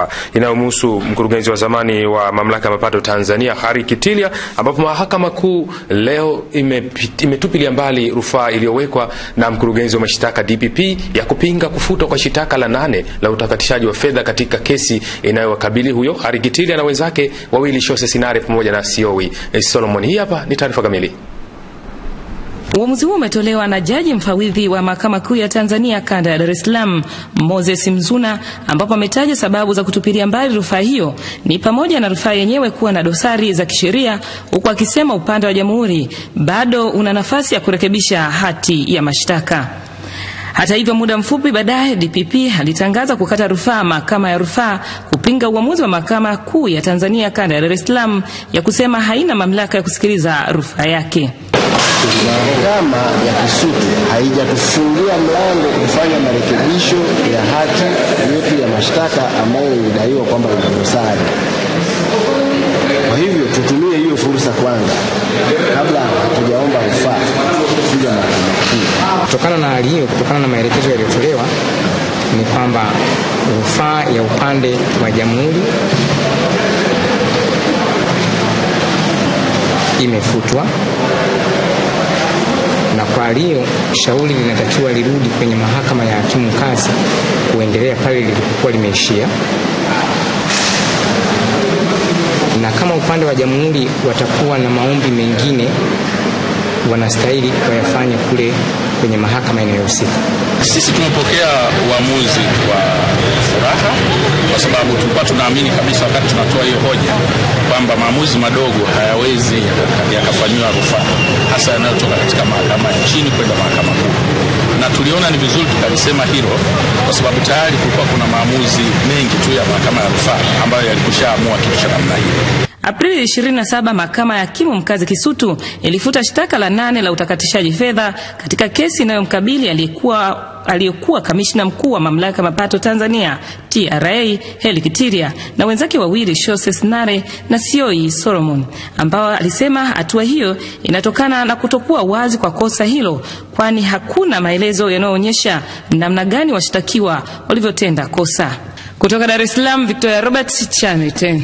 hapa inayomhusu mkurugenzi wa zamani wa mamlaka ya mapato Tanzania Hari Kitilia, ambapo mahakama kuu leo imetupilia imetupilia mbali rufaa iliyowekwa na mkurugenzi wa mashtaka DPP ya kupinga kufutwa kwa shitaka la nane la utakatishaji wa fedha katika kesi inayowakabili huyo Hari Kitilia na wenzake wawili Shose Sinare pamoja na Siowi Solomon. Hii hapa ni taarifa kamili. Uamuzi huo umetolewa na jaji mfawidhi wa mahakama kuu ya Tanzania kanda ya Dar es Salaam Moses Mzuna, ambapo ametaja sababu za kutupilia mbali rufaa hiyo ni pamoja na rufaa yenyewe kuwa na dosari za kisheria, huku akisema upande wa jamhuri bado una nafasi ya kurekebisha hati ya mashtaka. Hata hivyo, muda mfupi baadaye DPP alitangaza kukata rufaa mahakama ya rufaa kupinga uamuzi wa mahakama kuu ya Tanzania kanda ya Dar es Salaam ya kusema haina mamlaka ya kusikiliza rufaa yake. Mahakama ya Kisutu haijatufungia mlango kufanya marekebisho ya hati yetu ya mashtaka ambayo ilidaiwa kwamba ina dosari. Kwa hivyo tutumie hiyo fursa kwanza, kabla hatujaomba rufaa kuja mahakama kuu. Kutokana na hali hiyo, kutokana na maelekezo yaliyotolewa ni kwamba rufaa ya upande wa jamhuri imefutwa, na kwa hiyo shauri linatakiwa lirudi kwenye mahakama ya hakimu mkazi kuendelea pale lilipokuwa limeishia, na kama upande wa jamhuri watakuwa na maombi mengine wanastahili wayafanye kule kwenye mahakama inayohusika. Sisi tumepokea uamuzi wa furaha, sababu tulikuwa tunaamini kabisa wakati tunatoa hiyo hoja kwamba maamuzi madogo hayawezi yakafanyiwa rufaa, hasa yanayotoka katika mahakama ya chini kwenda mahakama kuu, na tuliona ni vizuri tukalisema hilo, kwa sababu tayari kulikuwa kuna maamuzi mengi tu ya mahakama ya rufaa ambayo yalikushaamua kitu cha namna hiyo. Aprili 27 mahakama ya hakimu mkazi Kisutu ilifuta shtaka la nane la utakatishaji fedha katika kesi inayomkabili aliyekuwa aliyekuwa kamishna mkuu wa mamlaka mapato Tanzania TRA Heli Kitiria na wenzake wawili Shoses Nare na Sioi Solomon, ambao alisema hatua hiyo inatokana na kutokuwa wazi kwa kosa hilo, kwani hakuna maelezo yanayoonyesha namna gani washtakiwa walivyotenda kosa. Kutoka Dar es Salaam, Victoria Robert, Channel 10.